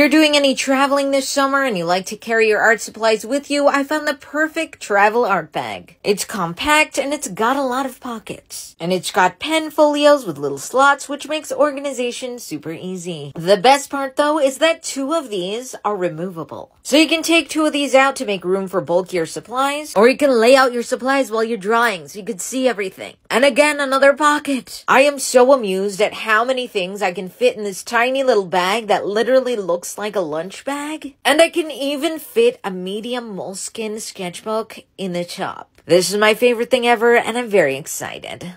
you're doing any traveling this summer and you like to carry your art supplies with you, I found the perfect travel art bag. It's compact and it's got a lot of pockets. And it's got pen folios with little slots, which makes organization super easy. The best part though is that two of these are removable. So you can take two of these out to make room for bulkier supplies, or you can lay out your supplies while you're drawing so you can see everything. And again, another pocket. I am so amused at how many things I can fit in this tiny little bag that literally looks like a lunch bag. And I can even fit a medium Moleskine sketchbook in the top. This is my favorite thing ever, and I'm very excited.